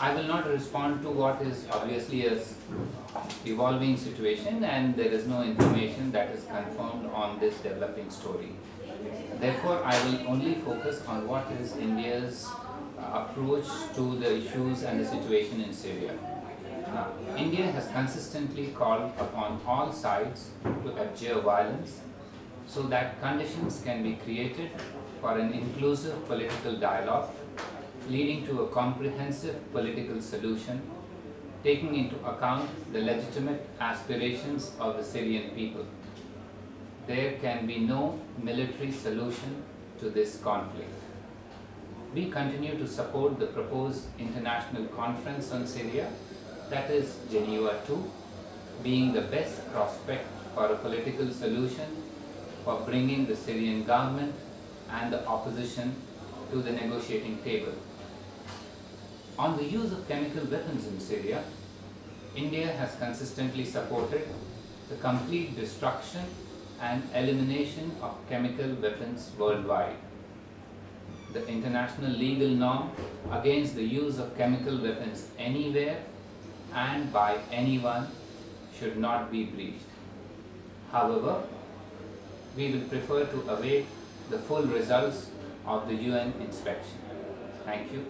I will not respond to what is obviously a evolving situation and there is no information that is confirmed on this developing story. Therefore, I will only focus on what is India's uh, approach to the issues and the situation in Syria. Now, India has consistently called upon all sides to abjure violence so that conditions can be created for an inclusive political dialogue leading to a comprehensive political solution taking into account the legitimate aspirations of the Syrian people. There can be no military solution to this conflict. We continue to support the proposed international conference on Syria, that is Geneva II, being the best prospect for a political solution for bringing the Syrian government and the opposition to the negotiating table. On the use of chemical weapons in Syria, India has consistently supported the complete destruction and elimination of chemical weapons worldwide. The international legal norm against the use of chemical weapons anywhere and by anyone should not be breached. However, we will prefer to await the full results of the UN inspection. Thank you.